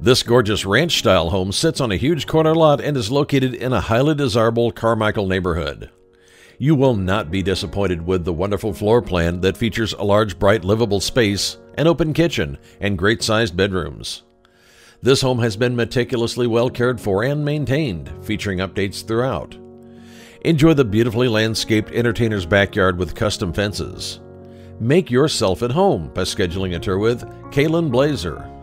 This gorgeous ranch style home sits on a huge corner lot and is located in a highly desirable Carmichael neighborhood. You will not be disappointed with the wonderful floor plan that features a large, bright, livable space, an open kitchen, and great sized bedrooms. This home has been meticulously well cared for and maintained, featuring updates throughout. Enjoy the beautifully landscaped entertainer's backyard with custom fences. Make yourself at home by scheduling a tour with Kaelyn Blaser.